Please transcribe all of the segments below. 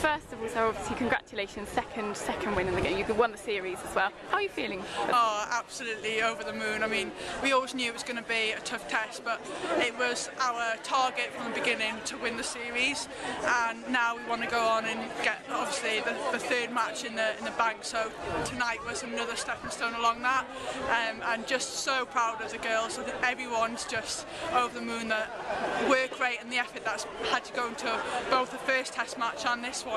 First of all, so obviously congratulations, second second win in the game. You've won the series as well. How are you feeling? Oh, absolutely over the moon. I mean, we always knew it was going to be a tough test, but it was our target from the beginning to win the series, and now we want to go on and get obviously the, the third match in the in the bank. So tonight was another stepping stone along that, um, and just so proud of the girls. I think everyone's just over the moon. The work rate and the effort that's had to go into both the first test match and this one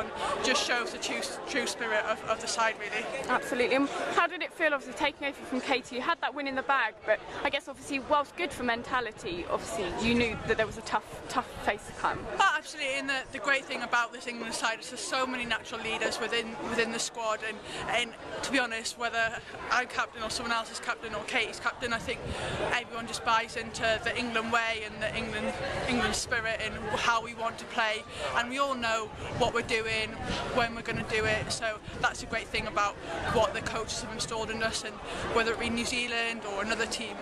just shows the true, true spirit of, of the side, really. Absolutely. And how did it feel, obviously, taking over from Katie? You had that win in the bag, but I guess, obviously, whilst good for mentality, obviously, you knew that there was a tough, tough face to come. Oh, absolutely. And the, the great thing about this England side is there's so many natural leaders within within the squad. And, and to be honest, whether I'm captain or someone else is captain or Katie's captain, I think everyone just buys into the England way and the England England spirit and how we want to play. And we all know what we're doing, when we're going to do it. So that's a great thing about what the coaches have installed in us. And whether it be New Zealand or another team,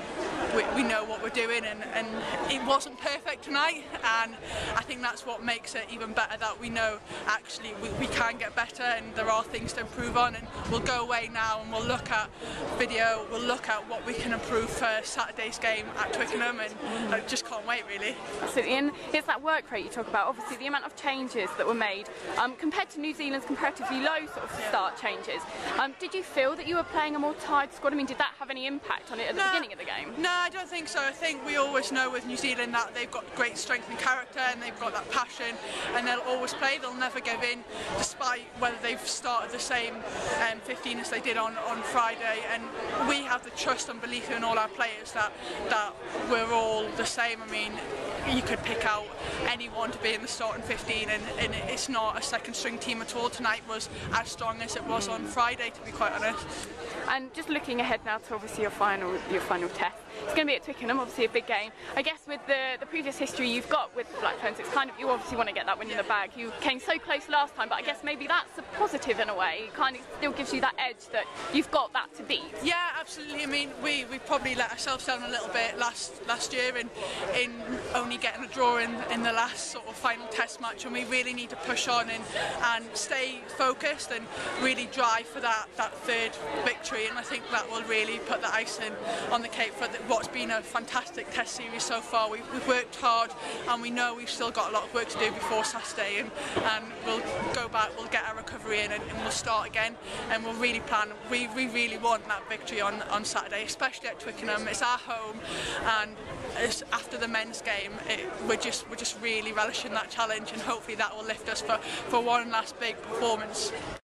we, we know what we're doing. And, and it wasn't perfect tonight. And I think that's what makes it even better that we know actually we, we can get better and there are things to improve on. And we'll go away now and we'll look at video, we'll look at what we can improve for Saturday's game at Twickenham. And I just can't wait really. Absolutely. And it's that work rate you talk about. Obviously, the amount of changes that were made um, compared to New Zealand's comparatively low sort of start changes. Um, did you feel that you were playing a more tired squad? I mean, did that have any impact on it at the no, beginning of the game? No, I don't think so. I think we always know with New Zealand that they've got great strength and character and they've got that passion and they'll always play. They'll never give in, despite whether they've started the same um, 15 as they did on, on Friday. And we have the trust and belief in all our players that that we're all the same. I mean, you could pick out anyone to be in the starting 15 and, and it's not a second string team at all. Tonight was as strong as it was on Friday, to be quite honest. And just looking ahead now to obviously your final your final test. It's going to be at Twickenham, obviously a big game. I guess with the, the previous history you've got with the Black Ferns, it's kind of you obviously want to get that win in the bag. You came so close last time, but I guess maybe that's a positive in a way. It kind of still gives you that edge that you've got that to beat. Yeah, absolutely. I mean, we, we probably let ourselves down a little bit last last year in in only getting a draw in, in the last sort of final test match, and we really need to push on and and stay focused and really drive for that that third victory. And I think that will really put the icing on the cake for the, what's been a fantastic test series so far. We've, we've worked hard and we know we've still got a lot of work to do before Saturday and, and we'll go back, we'll get our recovery in and, and we'll start again and we'll really plan. We, we really want that victory on, on Saturday, especially at Twickenham. It's our home and it's after the men's game, it, we're, just, we're just really relishing that challenge and hopefully that will lift us for, for one last big performance.